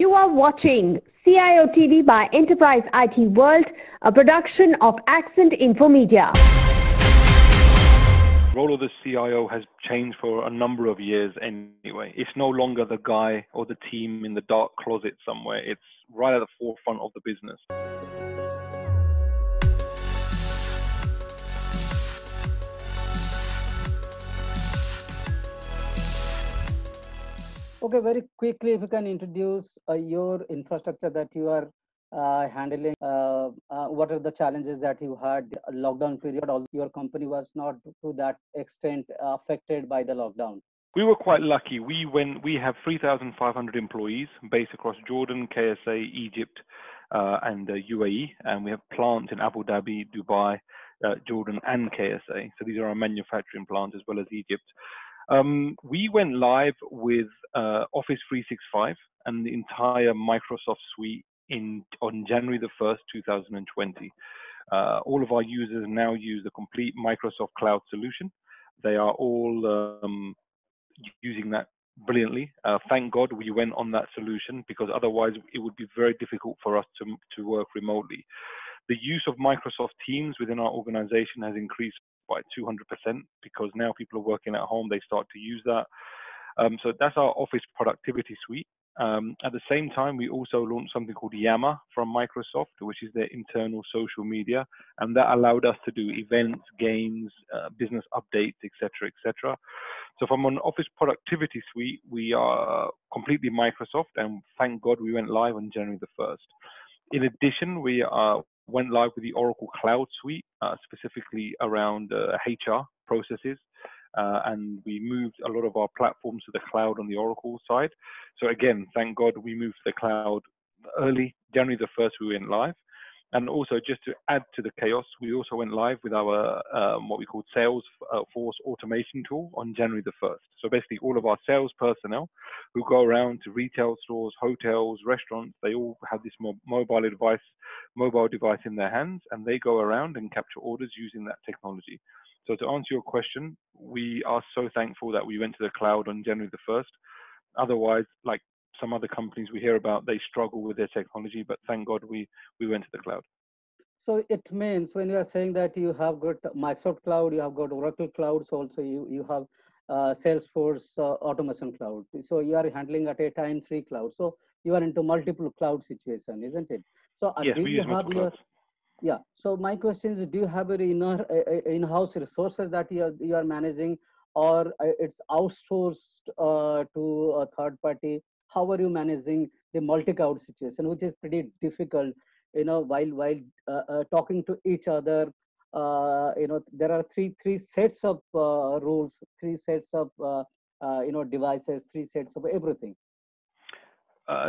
You are watching CIO TV by Enterprise IT World, a production of Accent Infomedia. The role of the CIO has changed for a number of years anyway. It's no longer the guy or the team in the dark closet somewhere. It's right at the forefront of the business. Okay, very quickly, if you can introduce uh, your infrastructure that you are uh, handling, uh, uh what are the challenges that you had lockdown period? Although your company was not to that extent affected by the lockdown. We were quite lucky. We went. We have 3,500 employees based across Jordan, KSA, Egypt, uh, and UAE, and we have plants in Abu Dhabi, Dubai, Jordan, and KSA. So these are our manufacturing plants as well as Egypt. Um, we went live with uh, Office 365 and the entire Microsoft suite in on January the 1st, 2020. Uh, all of our users now use the complete Microsoft Cloud solution. They are all um, using that brilliantly. Uh, thank God we went on that solution because otherwise it would be very difficult for us to, to work remotely. The use of Microsoft Teams within our organization has increased by 200% because now people are working at home, they start to use that. Um, so that's our Office Productivity Suite. Um, at the same time, we also launched something called Yammer from Microsoft, which is their internal social media, and that allowed us to do events, games, uh, business updates, etc., etc. So from an Office Productivity Suite, we are completely Microsoft, and thank God we went live on January the 1st. In addition, we are went live with the Oracle Cloud Suite, uh, specifically around uh, HR processes. Uh, and we moved a lot of our platforms to the cloud on the Oracle side. So again, thank God we moved to the cloud early. January the 1st, we went live. And also, just to add to the chaos, we also went live with our um, what we call Sales uh, Force automation tool on January the 1st. So basically, all of our sales personnel who go around to retail stores, hotels, restaurants, they all have this mobile device, mobile device in their hands, and they go around and capture orders using that technology. So to answer your question, we are so thankful that we went to the cloud on January the 1st. Otherwise, like some other companies we hear about, they struggle with their technology, but thank God we, we went to the cloud. So it means when you are saying that you have got Microsoft Cloud, you have got Oracle Clouds, also you, you have uh, Salesforce uh, Automation Cloud. So you are handling at a time three clouds. So you are into multiple cloud situation, isn't it? So uh, yes, do we you have your, clouds. yeah. So my question is, do you have your inner in-house resources that you are, you are managing, or uh, it's outsourced uh, to a third party? How are you managing the multi-cloud situation, which is pretty difficult, you know, while while uh, uh, talking to each other. Uh, you know, there are three three sets of uh, rules, three sets of uh, uh, you know devices, three sets of everything.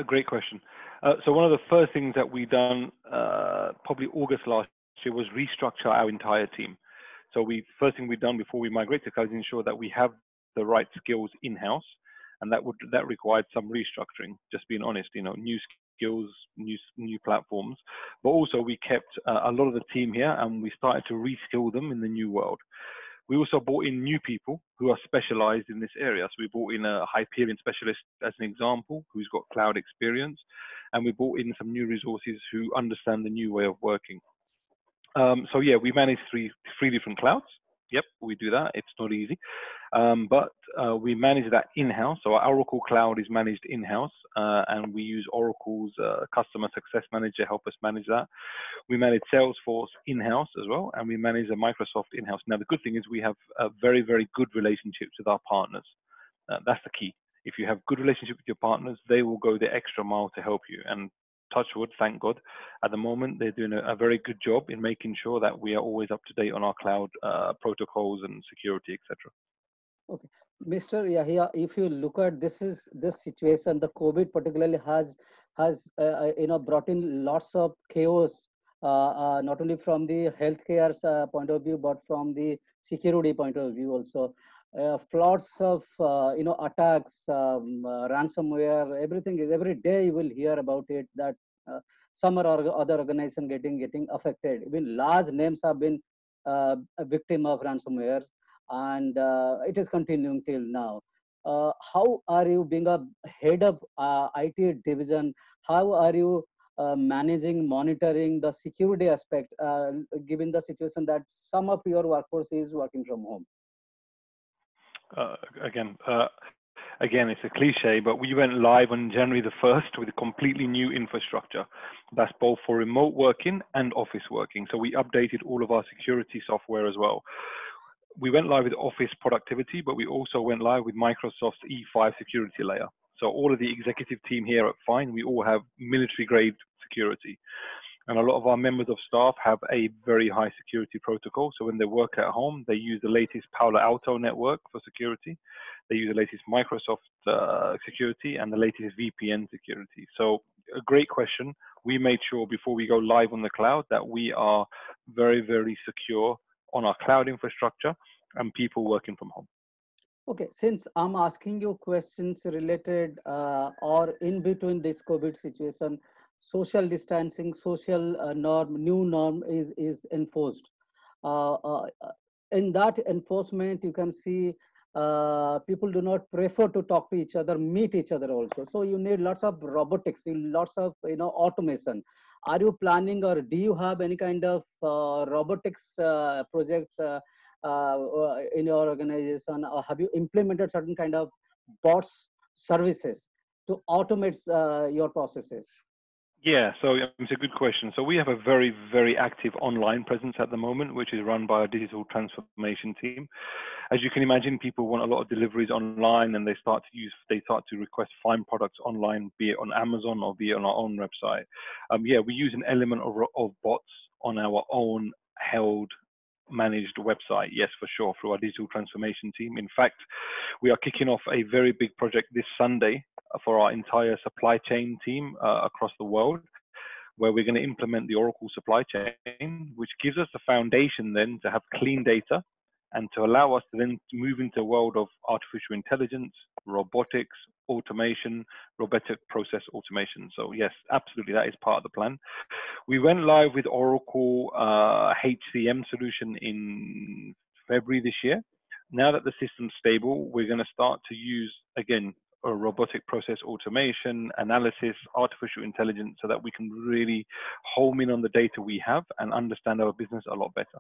Great question. so one of the first things that we done probably August last year was restructure our entire team. So we first thing we done before we migrate to cloud is ensure that we have the right skills in house and that would that required some restructuring. Just being honest, you know, new skills, new new platforms, but also we kept uh, a lot of the team here, and we started to reskill them in the new world. We also brought in new people who are specialized in this area. So we brought in a Hyperion specialist as an example, who's got cloud experience, and we brought in some new resources who understand the new way of working. Um, so yeah, we manage three three different clouds. Yep, we do that. It's not easy. Um, but uh, we manage that in-house. So our Oracle Cloud is managed in-house, uh, and we use Oracle's uh, Customer Success Manager to help us manage that. We manage Salesforce in-house as well, and we manage a Microsoft in-house. Now the good thing is we have very, very good relationships with our partners. Uh, that's the key. If you have good relationship with your partners, they will go the extra mile to help you. And touch wood, thank God. At the moment, they're doing a, a, very good job in making sure that we are always up to date on our cloud uh, protocols and security, etc. Okay, Mr. Yahyah, if you look at this is this situation, the COVID particularly has has uh, uh you know brought in lots of chaos, uh, uh, not only from the healthcare uh, point of view, but from the security point of view also. Uh, floods of you know attacks, um, ransomware, everything is every day you will hear about it that some or other organization getting getting affected. Even large names have been a victim of ransomware and uh, it is continuing till now. uh, how are you being a head of uh, IT division? How are you uh, managing, monitoring the security aspect, uh, given the situation that some of your workforce is working from home? Uh, again, uh, again, it's a cliche, but we went live on January the 1st with completely new infrastructure. That's both for remote working and office working. So we updated all of our security software as well. We went live with Office productivity, but we also went live with Microsoft's E5 security layer. So all of the executive team here at Fine, we all have military grade security. And a lot of our members of staff have a very high security protocol. So when they work at home, they use the latest Palo Alto network for security. They use the latest Microsoft uh, security and the latest VPN security. So a great question. We made sure before we go live on the cloud that we are very, very secure on our cloud infrastructure and people working from home. Okay, since I'm asking you questions related uh, or in between this COVID situation, social distancing, social uh, norm, new norm is, is enforced. Uh, uh, in that enforcement, you can see uh, people do not prefer to talk to each other, meet each other also. So you need lots of robotics, lots of you know automation. Are you planning or do you have any kind of uh, robotics uh, projects in your organization, or have you implemented certain kind of bots services to automate your processes? Yeah, so it's a good question. So we have a very, very active online presence at the moment, which is run by our digital transformation team. As you can imagine, people want a lot of deliveries online, and they start to use, they start to request fine products online, be it on Amazon or be it on our own website. Um, yeah, we use an element of, of bots on our own held managed website, yes, for sure, through our digital transformation team. In fact, we are kicking off a very big project this Sunday for our entire supply chain team uh, across the world, where we're going to implement the Oracle supply chain, which gives us the foundation then to have clean data and to allow us to then move into a world of artificial intelligence, robotics, automation, robotic process automation. So yes, absolutely, that is part of the plan. We went live with Oracle uh, HCM solution in February this year. Now that the system's stable, we're going to start to use again robotic process automation, analysis, artificial intelligence, so that we can really home in on the data we have and understand our business a lot better.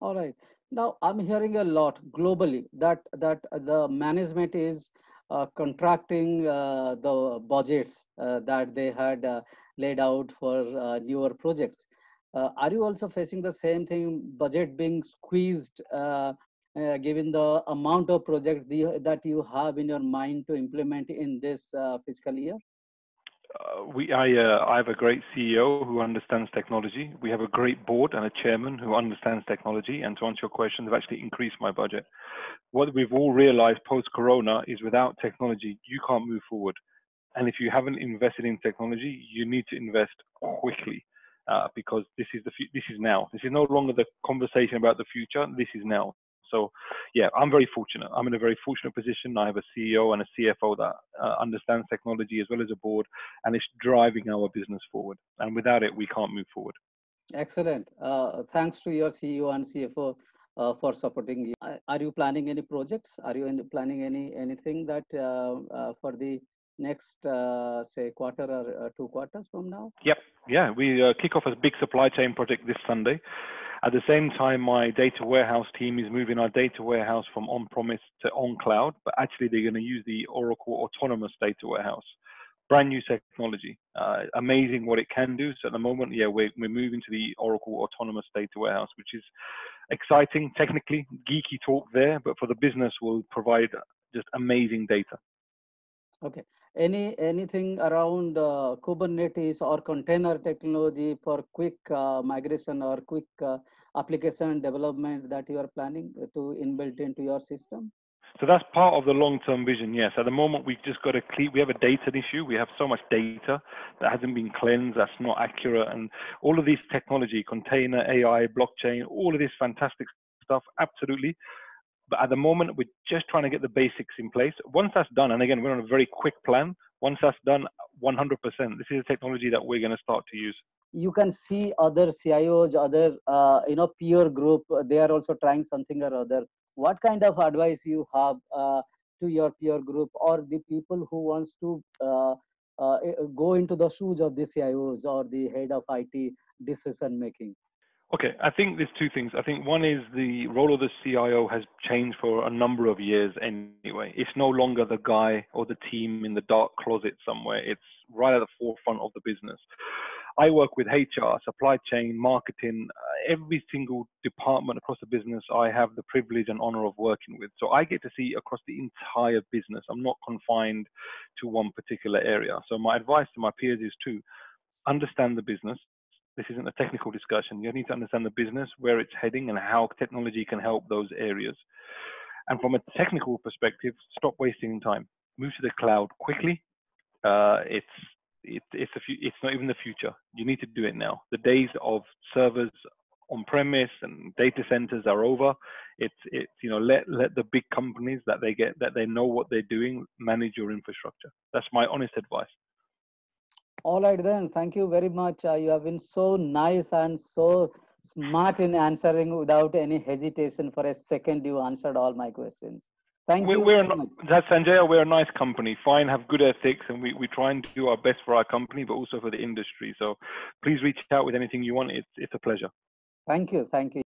All right. Now I'm hearing a lot globally that that the management is uh, contracting uh, the budgets uh, that they had uh, laid out for uh, newer projects. Uh, are you also facing the same thing, budget being squeezed given the amount of projects that you have in your mind to implement in this fiscal year? Uh, we, I, uh, I have a great CEO who understands technology. We have a great board and a chairman who understands technology. And to answer your question, they've actually increased my budget. What we've all realized post Corona is without technology, you can't move forward. And if you haven't invested in technology, you need to invest quickly. Uh, because this is the this is now. This is no longer the conversation about the future. This is now. So, yeah, I'm very fortunate. I'm in a very fortunate position. I have a CEO and a CFO that uh, understands technology as well as a board, and it's driving our business forward. And without it, we can't move forward. Excellent. Uh, thanks to your CEO and CFO uh, for supporting you. Are you planning any projects? Are you planning any anything that uh, uh, for the next uh, say quarter or two quarters from now? Yep. Yeah, we kick off a big supply chain project this Sunday. At the same time, my data warehouse team is moving our data warehouse from on-premise to on-cloud, but actually they're going to use the Oracle Autonomous Data Warehouse. Brand new technology, uh, amazing what it can do. So at the moment, yeah, we're, we're moving to the Oracle Autonomous Data Warehouse, which is exciting, technically geeky talk there, but for the business will provide just amazing data. Okay. Any anything around uh, Kubernetes or container technology for quick uh, migration or quick uh, application development that you are planning to inbuilt into your system? So that's part of the long-term vision. Yes. At the moment, we've just got a clean. We have a data issue. We have so much data that hasn't been cleansed. That's not accurate. And all of this technology, container, AI, blockchain, all of this fantastic stuff, absolutely. But at the moment, we're just trying to get the basics in place. Once that's done, and again, we're on a very quick plan. Once that's done, 100%, this is a technology that we're going to start to use. You can see other CIOs, other uh, you know peer group. They are also trying something or other. What kind of advice you have uh, to your peer group or the people who wants to uh, uh, go into the shoes of the CIOs or the head of IT decision making? Okay, I think there's two things. I think one is the role of the CIO has changed for a number of years anyway. It's no longer the guy or the team in the dark closet somewhere. It's right at the forefront of the business. I work with HR, supply chain, marketing, uh, every single department across the business I have the privilege and honor of working with. So I get to see across the entire business. I'm not confined to one particular area. So my advice to my peers is to understand the business. This isn't a technical discussion. You need to understand the business, where it's heading, and how technology can help those areas. And from a technical perspective, stop wasting time. Move to the cloud quickly. Uh, it's it, it's a it's not even the future. You need to do it now. The days of servers on premise and data centers are over. It's it's you know let let the big companies that they get that they know what they're doing manage your infrastructure. That's my honest advice. All right then. Thank you very much. Uh, you have been so nice and so smart in answering without any hesitation. For a second, you answered all my questions. Thank we're, you. We're. We're a nice company. Fine, have good ethics, and we, we try and do our best for our company, but also for the industry. So please reach out with anything you want. It's it's a pleasure. Thank you. Thank you.